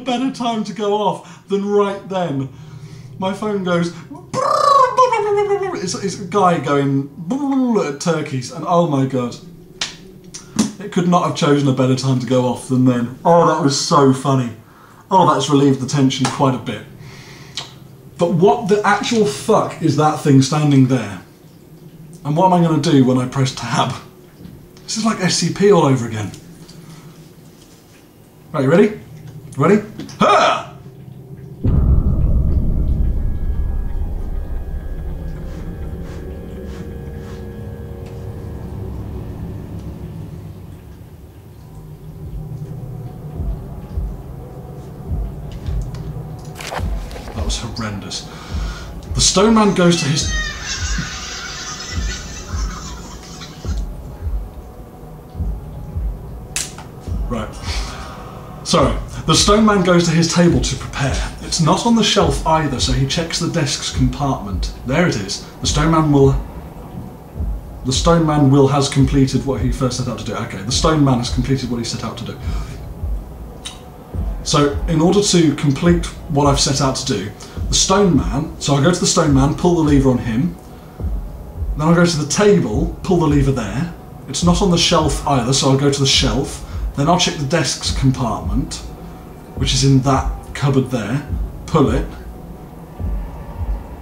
better time to go off than right then. My phone goes. It's, it's a guy going at turkeys, and oh my god. It could not have chosen a better time to go off than then. Oh, that was so funny. Oh, that's relieved the tension quite a bit. But what the actual fuck is that thing standing there? And what am I going to do when I press tab? This is like SCP all over again. Right, you ready? Ready? Ha! That was horrendous. The stone man goes to his. Right. Sorry. The stone man goes to his table to prepare. It's not on the shelf either, so he checks the desk's compartment. There it is. The stone man will. The stone man will has completed what he first set out to do. Okay, the stone man has completed what he set out to do. So, in order to complete what I've set out to do, the stone man. So I go to the stone man, pull the lever on him. Then I go to the table, pull the lever there. It's not on the shelf either, so I'll go to the shelf. Then I'll check the desk's compartment, which is in that cupboard there. Pull it,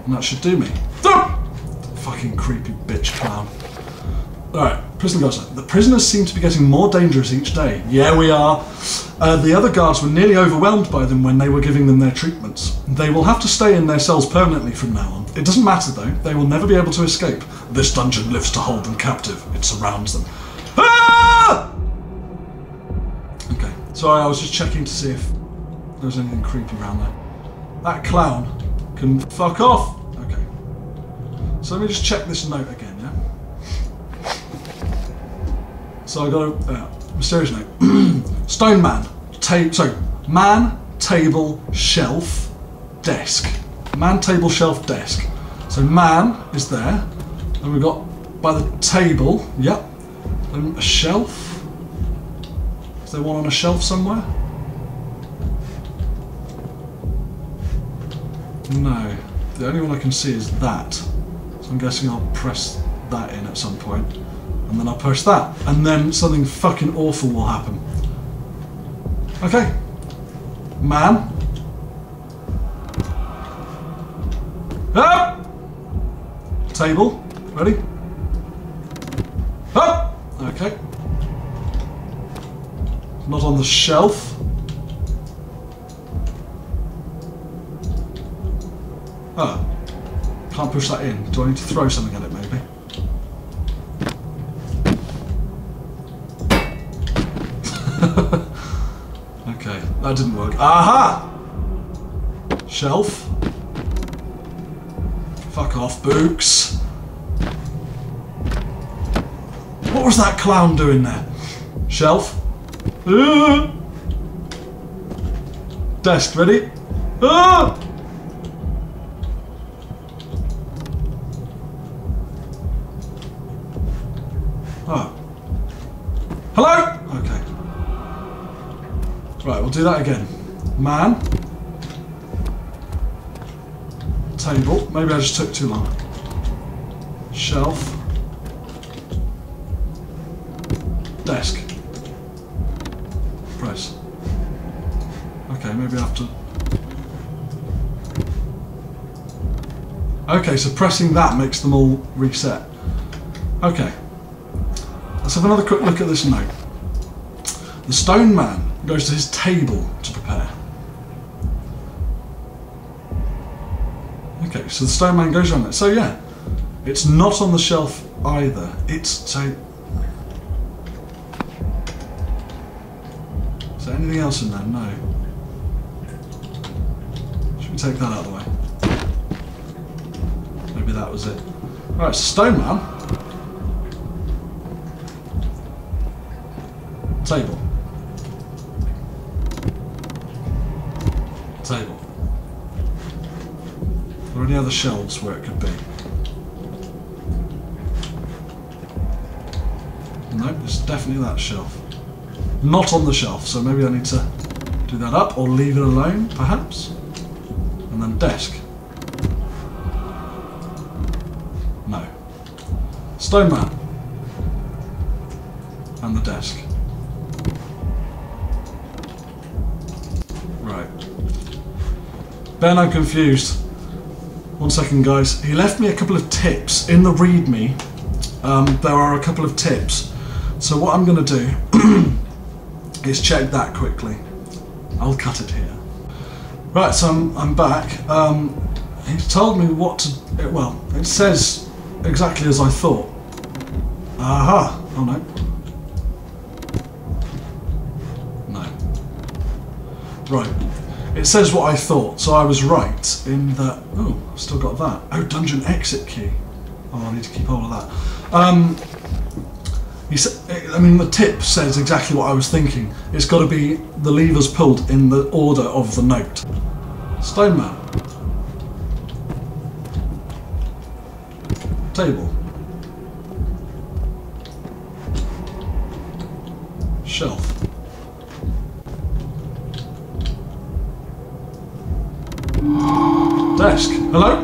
and that should do me. Ah! Fucking creepy bitch clown. Alright, prison guards. The prisoners seem to be getting more dangerous each day. Yeah, we are. Uh, the other guards were nearly overwhelmed by them when they were giving them their treatments. They will have to stay in their cells permanently from now on. It doesn't matter though, they will never be able to escape. This dungeon lives to hold them captive, it surrounds them. Ah! Okay, sorry, I was just checking to see if there was anything creepy around there. That clown can fuck off! Okay. So let me just check this note again, yeah? So I got a uh, mysterious note. Stone man, ta- so man, table, shelf, desk. Man, table, shelf, desk. So man is there, and we've got by the table. Yep. Then a shelf. Is there one on a shelf somewhere? No. The only one I can see is that. So I'm guessing I'll press that in at some point. And then I'll push that. And then something fucking awful will happen. Okay. Man. Up! Table. Ready? Up! Okay. Not on the shelf. Oh. Can't push that in. Do I need to throw something at it maybe? okay, that didn't work. Aha! Shelf. Fuck off, Books. What was that clown doing there? Shelf. Ah! Desk, ready? Ah! Oh. Hello? Okay. Right, we'll do that again. Man. Table. Maybe I just took too long. Shelf. Desk. Press. Okay, maybe I have to... Okay, so pressing that makes them all reset. Okay. Let's have another quick look at this note. The stone man goes to his table to prepare. Okay, so the stone man goes on it. So yeah, it's not on the shelf either. It's so. Is there anything else in there? No. Should we take that out of the way? Maybe that was it. Right, stone man. Table. Table. Are there any other shelves where it could be? Nope, it's definitely that shelf. Not on the shelf, so maybe I need to Do that up or leave it alone, perhaps. And then desk. No. Stone man. And the desk. Ben, I'm confused. One second, guys. He left me a couple of tips in the README. Um, there are a couple of tips. So what I'm going to do is check that quickly. I'll cut it here. Right, so I'm, I'm back. Um, he's told me what to. Well, it says exactly as I thought. Aha! Oh no. No. Right. It says what I thought, so I was right in that. Oh, I've still got that. Oh, dungeon exit key. Oh, I need to keep hold of that. Um, he said, I mean, the tip says exactly what I was thinking. It's got to be the levers pulled in the order of the note. Stone man. Table. Shelf. Desk. Hello?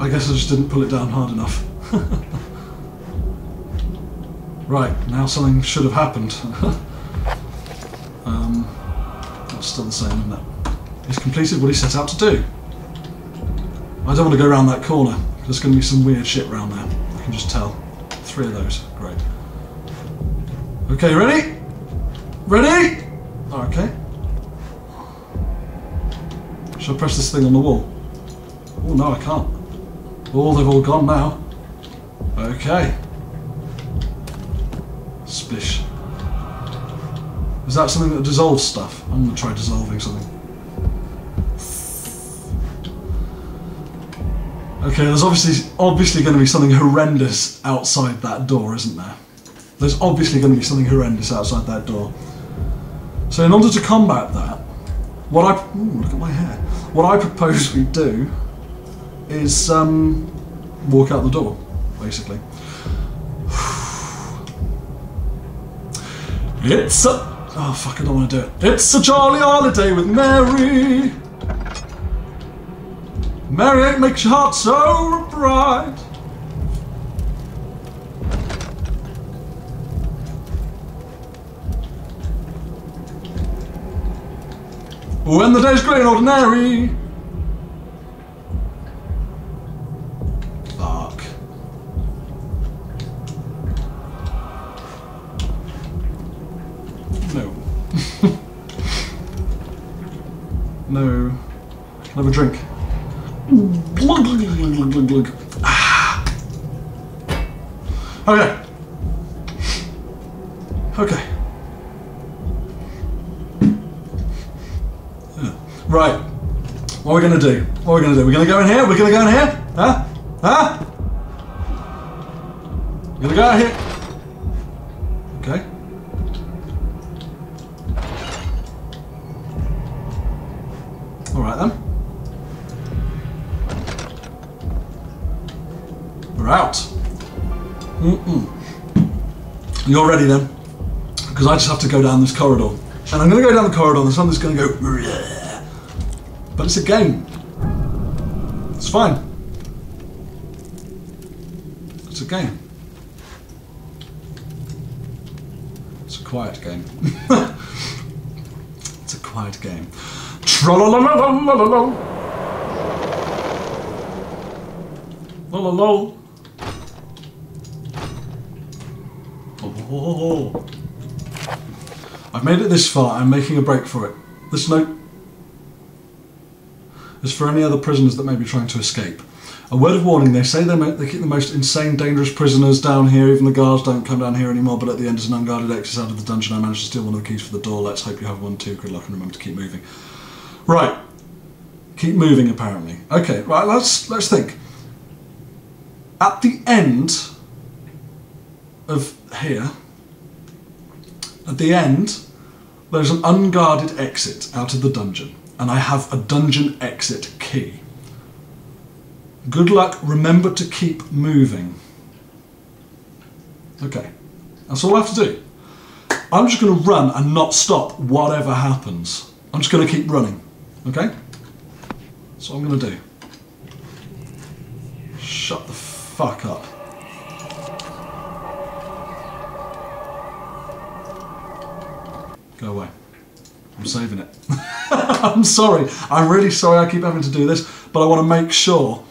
I guess I just didn't pull it down hard enough. right, now something should have happened. um, that's still the same, isn't it? He's completed what he set out to do. I don't want to go around that corner. There's going to be some weird shit around there. I can just tell. Three of those. Great. Okay, ready? Ready? Okay. Should I press this thing on the wall? Oh no, I can't. Oh, they've all gone now. Okay. Splish. Is that something that dissolves stuff? I'm gonna try dissolving something. Okay, there's obviously obviously going to be something horrendous outside that door, isn't there? There's obviously going to be something horrendous outside that door. So in order to combat that, what I ooh, look at my hair. What I propose we do is um, walk out the door, basically. It's a oh fuck! I don't want to do it. It's a jolly holiday with Mary. Mary makes your heart so bright. When the day's grey and ordinary. Fuck. No. no. Have a drink? Glug, glug, glug, glug. Ah. Okay. Okay. Right. What are we going to do? What are we going to do? We're going to go in here? We're going to go in here? Huh? Huh? We're going to go out here? Okay. Alright then. We're out. Mm-mm. You're ready then? Because I just have to go down this corridor. And I'm going to go down the corridor and something's going to go... But it's a game. It's fine. It's a game. It's a quiet game. it's a quiet game. Tra-la-la-la-la-la-la. La-la-la. Oh. I've made it this far. I'm making a break for it. This note is for any other prisoners that may be trying to escape. A word of warning, they say they, ma- they keep the most insane, dangerous prisoners down here. Even the guards don't come down here anymore, but at the end is an unguarded exit out of the dungeon. I managed to steal one of the keys for the door. Let's hope you have one too. Good luck and remember to keep moving. Right. Keep moving, apparently. Okay, right, let's, let's think. At the end of here, at the end, there's an unguarded exit out of the dungeon, and I have a dungeon exit key. Good luck, remember to keep moving. Okay, that's all I have to do. I'm just going to run and not stop whatever happens. I'm just going to keep running. Okay? That's what I'm going to do. Shut the fuck up. Go away. I'm saving it. I'm sorry. I'm really sorry I keep having to do this, but I want to make sure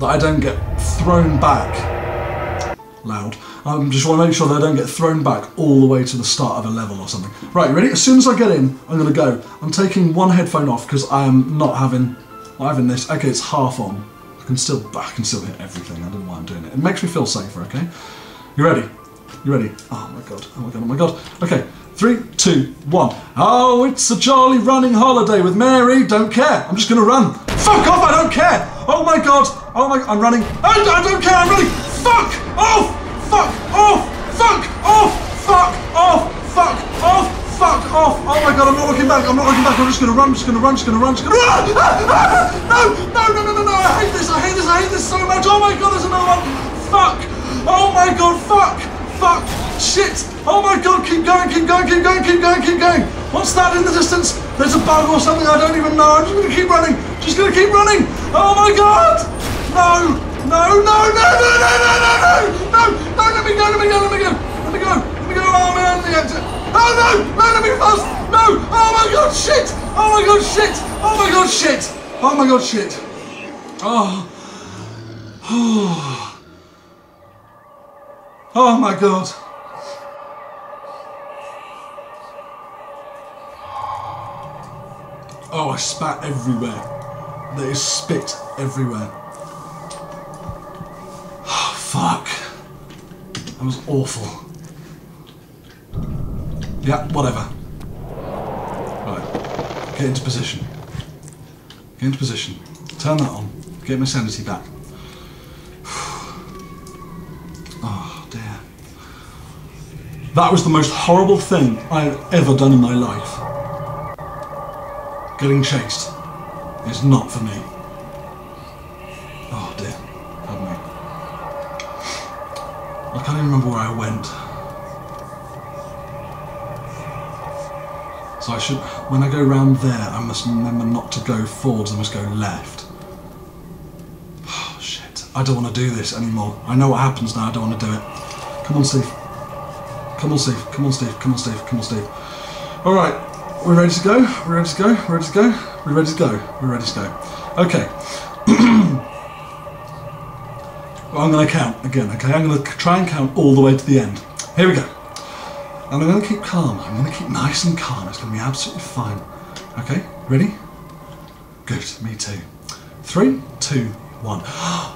that I don't get thrown back. Loud. I just want to make sure that I don't get thrown back all the way to the start of a level or something. Right, ready? As soon as I get in, I'm going to go. I'm taking one headphone off because I am not having, not having this. Okay, it's half on. I can still, I can still hear everything. I don't know why I'm doing it. It makes me feel safer. Okay, you ready? You ready? Oh my god! Oh my god! Oh my god! Okay, Three, two, one. Oh, it's a jolly running holiday with Mary. Don't care. I'm just going to run. Fuck off. I don't care. Oh my god. Oh my. I'm running. I, I don't care. I'm running. Fuck off. Fuck off. Fuck off. Fuck off. Fuck off. Fuck off. Oh my god. I'm not looking back. I'm not looking back. I'm just going to run. I'm just going to run. Just going to run. Just going to run. No. No. No. No. No. No. I hate this. I hate this. I hate this so much. Oh my god. There's another one. Keep going, keep going, keep going, keep going, keep going. What's that in the distance? There's a bug or something, I don't even know. I'm just gonna keep running. Just gonna keep running. Oh my god. No. No, no, no, no, no, no, no, no, no, no, let me go, let me go, let me go, let me go, let me go, oh man, the exit. Oh no, no, let me fast, no, oh my god, shit, oh my god, shit, oh my god, shit, oh my god, shit. Oh, oh, oh my god. Oh, I spat everywhere. There is spit everywhere. Oh, fuck. That was awful. Yeah, whatever. Right. Get into position. Get into position. Turn that on. Get my sanity back. Oh, dear. That was the most horrible thing I've ever done in my life. Getting chased is not for me. Oh dear, pardon me. I can't even remember where I went. So I should, when I go round there, I must remember not to go forwards, I must go left. Oh shit, I don't want to do this anymore. I know what happens now, I don't want to do it. Come on Steve. Come on Steve, come on Steve, come on Steve, come on Steve. Alright, we're ready to go? We're ready to go? We're ready to go? We're ready to go? We're ready to go. Okay. well, I'm going to count again, okay? I'm going to try and count all the way to the end. Here we go. And I'm going to keep calm. I'm going to keep nice and calm. It's going to be absolutely fine. Okay? Ready? Good. Me too. Three, two, one.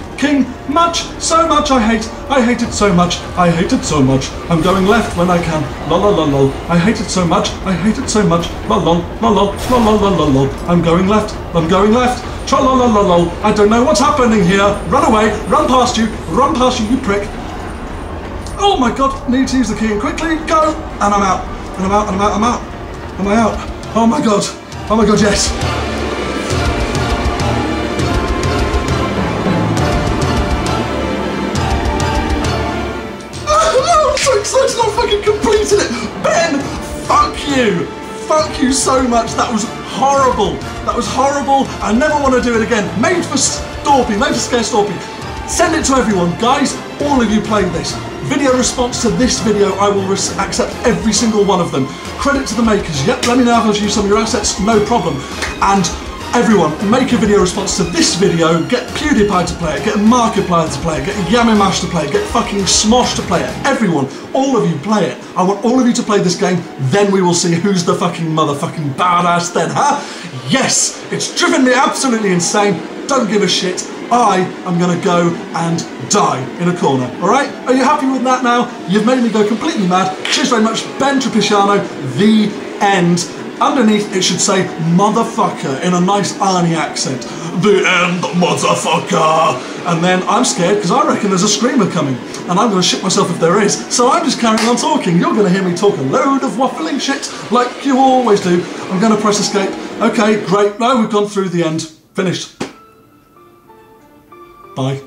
fucking much. So much I hate. I hate it so much. I hate it so much. I'm going left when I can. Lol lol lol lol. I hate it so much. I hate it so much. Lol lol lol lol lol lol lol lol. I'm going left. I'm going left. Tra lol lol lol lol. I don't know what's happening here. Run away. Run past you. Run past you, you prick. Oh my god, need to use the key and quickly go! And I'm out. And I'm out, and I'm out, I'm out. Am I out? Oh my god. Oh my god, yes. You! Fuck you so much. That was horrible. That was horrible. I never want to do it again. Made for Storpey, made for Scare Storpey. Send it to everyone. Guys, all of you played this. Video response to this video, I will accept every single one of them. Credit to the makers. Yep, let me know to use some of your assets, no problem. And everyone, make a video response to this video. Get PewDiePie to play it, get Markiplier to play it, get Yamimash to play it, get fucking Smosh to play it. Everyone, all of you play it. I want all of you to play this game, then we will see who's the fucking motherfucking badass then, huh? Yes, it's driven me absolutely insane. Don't give a shit. I am to go and die in a corner. All right? Are you happy with that now? You've made me go completely mad. Cheers very much, Ben Tripisciano, the end. Underneath it should say motherfucker in a nice irony accent. The end, motherfucker! And then I'm scared because I reckon there's a screamer coming. And I'm going to shit myself if there is. So I'm just carrying on talking. You're going to hear me talk a load of waffling shit like you always do. I'm going to press escape. Okay, great. No, we've gone through the end. Finished. Bye.